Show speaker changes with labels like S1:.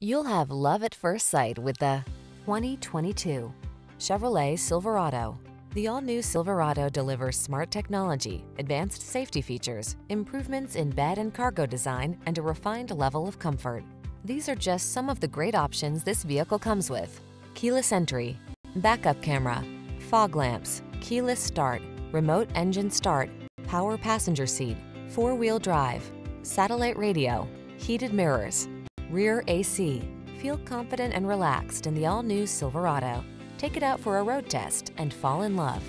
S1: You'll have love at first sight with the 2022 Chevrolet Silverado. The all-new Silverado delivers smart technology, advanced safety features, improvements in bed and cargo design, and a refined level of comfort. These are just some of the great options this vehicle comes with. Keyless entry, backup camera, fog lamps, keyless start, remote engine start, power passenger seat, four-wheel drive, satellite radio, heated mirrors, rear AC. Feel confident and relaxed in the all-new Silverado. Take it out for a road test and fall in love.